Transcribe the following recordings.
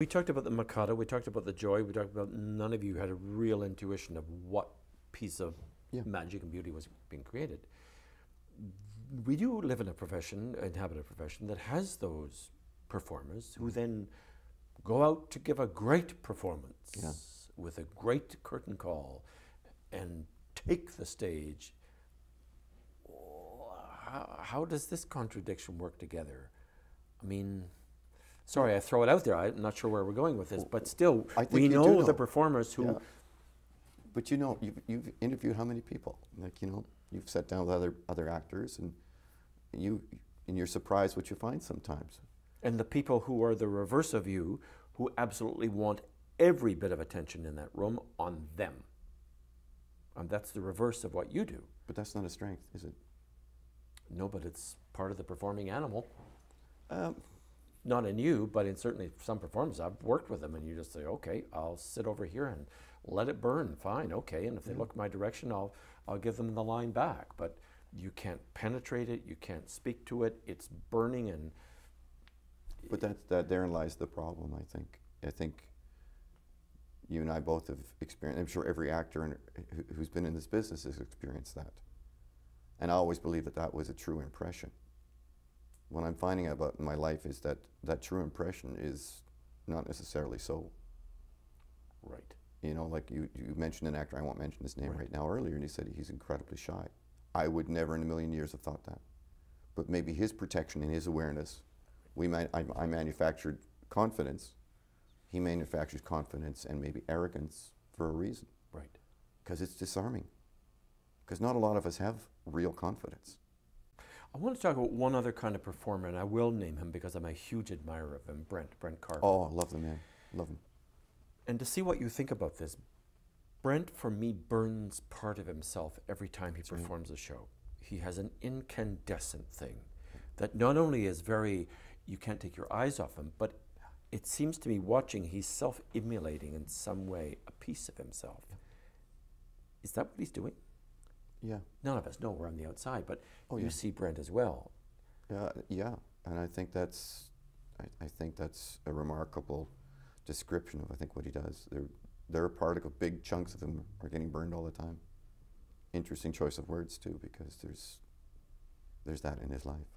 We talked about the Mikado, we talked about the joy, we talked about none of you had a real intuition of what piece of Yeah. magic and beauty was being created. We do live in a profession, inhabit a profession that has those performers who mm. then go out to give a great performance Yeah. with a great curtain call and take the stage. How, how does this contradiction work together? I mean, sorry, I throw it out there. I'm not sure where we're going with this, but still, we do know, the performers who Yeah. But you know, you've, you've interviewed how many people? Like, you know, you've sat down with other, other actors and you, and you're surprised what you find sometimes. and the people who are the reverse of you, who absolutely want every bit of attention in that room on them. And that's the reverse of what you do. But that's not a strength, is it? No, but it's part of the performing animal. Um, Not in you, but in certainly some performers. I've worked with them, and you just say, "Okay, I'll sit over here and let it burn." Fine, okay. And if they look my direction, I'll I'll give them the line back. But you can't penetrate it. You can't speak to it. It's burning, and But that, that therein lies the problem, I think. I think you and I both have experienced, I'm sure every actor in, who- who's been in this business has experienced that. And I always believe that that was a true impression. What I'm finding out about in my life is that that true impression is not necessarily so. right. You know, like you, you mentioned an actor, I won't mention his name Right. right now earlier, and he said he's incredibly shy. I would never in a million years have thought that. But maybe his protection and his awareness, we man, I, I manufactured confidence, he manufactures confidence and maybe arrogance for a reason, Right. because it's disarming. Because not a lot of us have real confidence. I want to talk about one other kind of performer, and I will name him because I'm a huge admirer of him, Brent, Brent Carver. Oh, I love the man, love him. And to see what you think about this, Brent, for me, burns part of himself every time he right. performs a show. He has an incandescent thing that not only is very, you can't take your eyes off him, but it seems to me watching, he's self emulating in some way a piece of himself. Is that what he's doing? Yeah, None of us know we're on the outside, but Oh, you yeah. see Brent as well. yeah, yeah. And I think that's, I, I think that's a remarkable description of I think what he does. There, there are particle, big chunks of him are getting burned all the time. Interesting choice of words too, because there's, there's that in his life.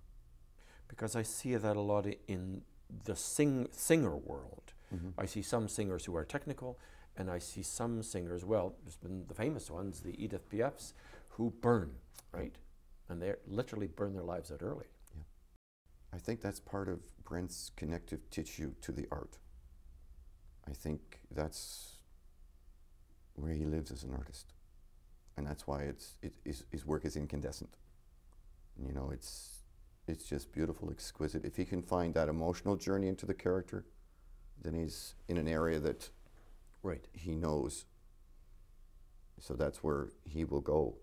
because I see that a lot in the sing singer world. Mhm. I see some singers who are technical, and I see some singers. Well, there's been the famous ones, the Edith Piafs, who burn, right, and they literally burn their lives out early. Yeah. I think that's part of Brent's connective tissue to the art. I think that's where he lives as an artist, and that's why it's it, his, his work is incandescent. You know, it's it's just beautiful, exquisite. If he can find that emotional journey into the character, then he's in an area that Right, he knows. So that's where he will go.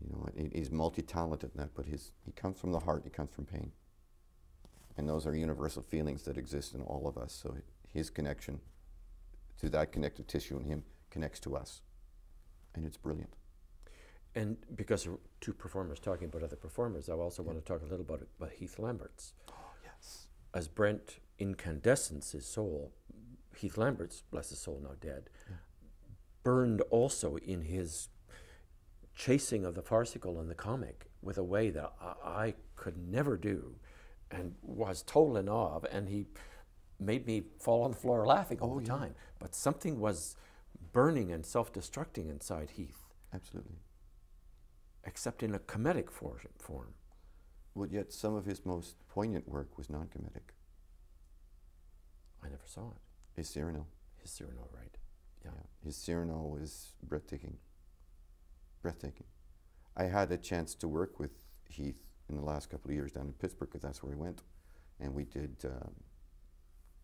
You know, he's multi-talented in that, but his he comes from the heart. He comes from pain, and those are universal feelings that exist in all of us. So his connection to that connective tissue in him connects to us, and it's brilliant. And because of two performers talking about other performers, I also want to talk a little about, about Heath Lamberts. Oh yes. As Brent incandescents his soul, Heath Lamberts, bless his soul, now dead, Yeah. burned also in his chasing of the farcical and the comic with a way that I, I could never do and was total in awe of. And he made me fall on the floor laughing all Oh, the yeah. time. But something was burning and self destructing inside Heath, Absolutely. except in a comedic for- form. But yet, some of his most poignant work was non-comedic. I never saw it. His Cyrano. His Cyrano, right? Yeah. His Cyrano was breathtaking. Breathtaking. I had a chance to work with Heath in the last couple of years down in Pittsburgh because that's where he went, and we did um,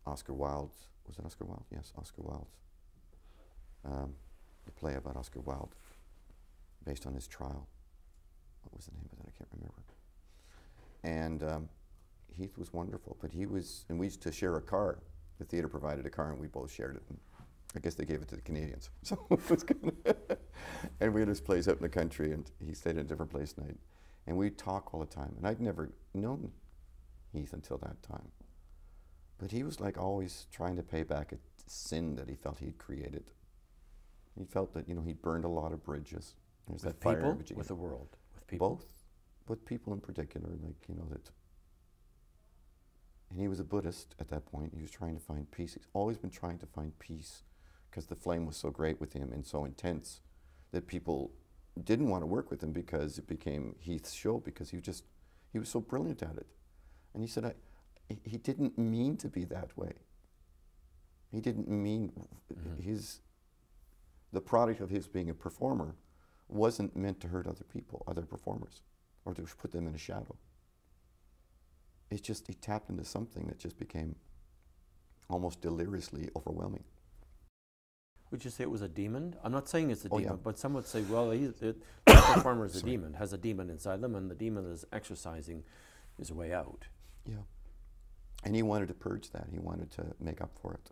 Oscar Wilde's. Was it Oscar Wilde? Yes, Oscar Wilde's. Um, the play about Oscar Wilde, based on his trial. What was the name of that? I can't remember. And um, Heath was wonderful, but he was, and we used to share a car. The theater provided a car, and we both shared it. I guess they gave it to the Canadians. So it was kind of and we had this place out in the country, and he stayed in a different place tonight. And we'd talk all the time. And I'd never known Heath until that time. But he was like always trying to pay back a sin that he felt he'd created. He felt that you know he'd burned a lot of bridges. There's with that fire people, with the world, with people. both, but people in particular, like you know that. And he was a Buddhist at that point. He was trying to find peace. He's always been trying to find peace, because the flame was so great with him and so intense, that people didn't want to work with him because it became Heath's show because he was just he was so brilliant at it. And he said, I, he- didn't mean to be that way. He didn't mean Mhm. his the product of his being a performer wasn't meant to hurt other people, other performers, or to put them in a shadow. It just he tapped into something that just became almost deliriously overwhelming. Would you say it was a demon? I'm not saying it's a Oh, yeah. demon, but some would say, well, he, the, the performer is a Sorry. demon, has a demon inside them, and the demon is exercising his way out. Yeah. And he wanted to purge that. He wanted to make up for it.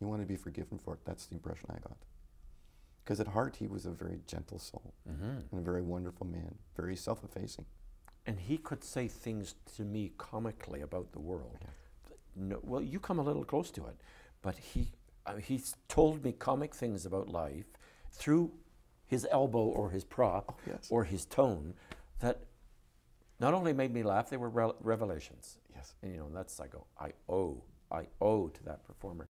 He wanted to be forgiven for it. That's the impression I got. Because at heart, he was a very gentle soul hmm and a very wonderful man, very self effacing. And he could say things to me comically about the world. Yeah. No, well, you come a little close to it, but he uh, he's told me comic things about life through his elbow or his prop Oh, yes. or his tone that not only made me laugh, they were re- revelations. Yes. And you know, that's I go, I owe, I owe to that performer.